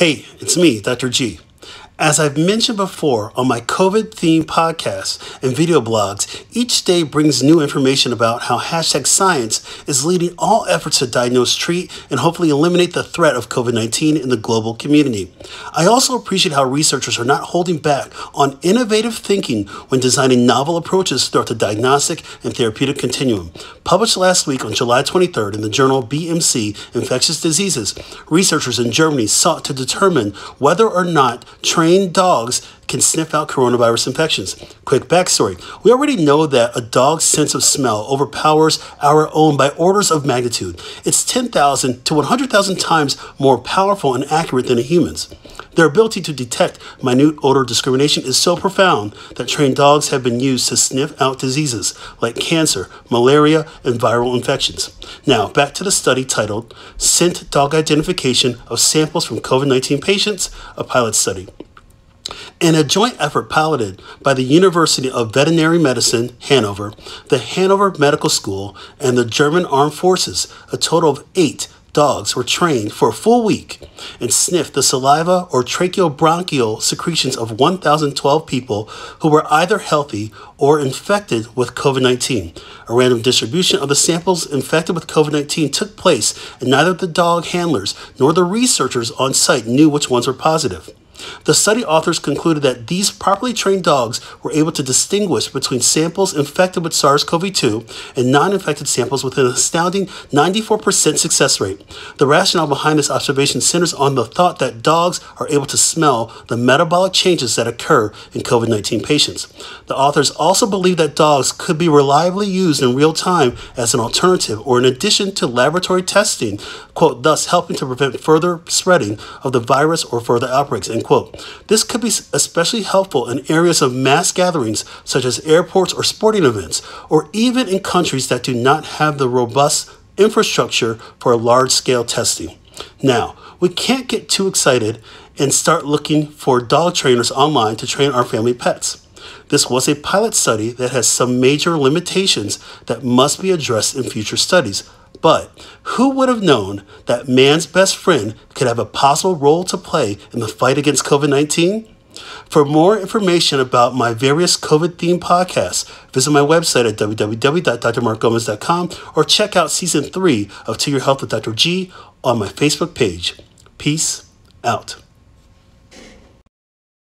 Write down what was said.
Hey, it's me, Dr. G. As I've mentioned before on my COVID themed podcasts and video blogs, each day brings new information about how hashtag science is leading all efforts to diagnose, treat, and hopefully eliminate the threat of COVID 19 in the global community. I also appreciate how researchers are not holding back on innovative thinking when designing novel approaches throughout the diagnostic and therapeutic continuum. Published last week on July 23rd in the journal BMC Infectious Diseases, researchers in Germany sought to determine whether or not trained trained dogs can sniff out coronavirus infections. Quick backstory we already know that a dog's sense of smell overpowers our own by orders of magnitude. It's 10,000 to 100,000 times more powerful and accurate than a human's. Their ability to detect minute odor discrimination is so profound that trained dogs have been used to sniff out diseases like cancer, malaria, and viral infections. Now, back to the study titled Scent Dog Identification of Samples from COVID 19 Patients, a pilot study. In a joint effort piloted by the University of Veterinary Medicine, Hanover, the Hanover Medical School, and the German Armed Forces, a total of eight dogs were trained for a full week and sniffed the saliva or tracheobronchial secretions of 1,012 people who were either healthy or infected with COVID 19. A random distribution of the samples infected with COVID 19 took place, and neither the dog handlers nor the researchers on site knew which ones were positive. The study authors concluded that these properly trained dogs were able to distinguish between samples infected with SARS CoV 2 and non infected samples with an astounding 94% success rate. The rationale behind this observation centers on the thought that dogs are able to smell the metabolic changes that occur in COVID 19 patients. The authors also believe that dogs could be reliably used in real time as an alternative or in addition to laboratory testing, quote, thus helping to prevent further spreading of the virus or further outbreaks, end quote. This could be especially helpful in areas of mass gatherings such as airports or sporting events, or even in countries that do not have the robust infrastructure for large scale testing. Now, we can't get too excited and start looking for dog trainers online to train our family pets. This was a pilot study that has some major limitations that must be addressed in future studies. But who would have known that man's best friend could have a possible role to play in the fight against COVID 19? For more information about my various COVID themed podcasts, visit my website at www.drmarkgomez.com or check out season three of To Your Health with Dr. G on my Facebook page. Peace out.